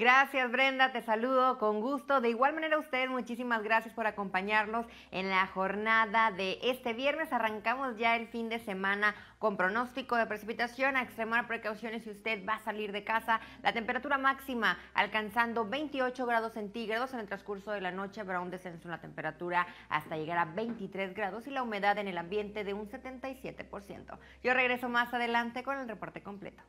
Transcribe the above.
Gracias Brenda, te saludo con gusto. De igual manera usted, muchísimas gracias por acompañarnos en la jornada de este viernes. Arrancamos ya el fin de semana con pronóstico de precipitación. A extremar precauciones si usted va a salir de casa. La temperatura máxima alcanzando 28 grados centígrados en el transcurso de la noche. Habrá un descenso en la temperatura hasta llegar a 23 grados y la humedad en el ambiente de un 77%. Yo regreso más adelante con el reporte completo.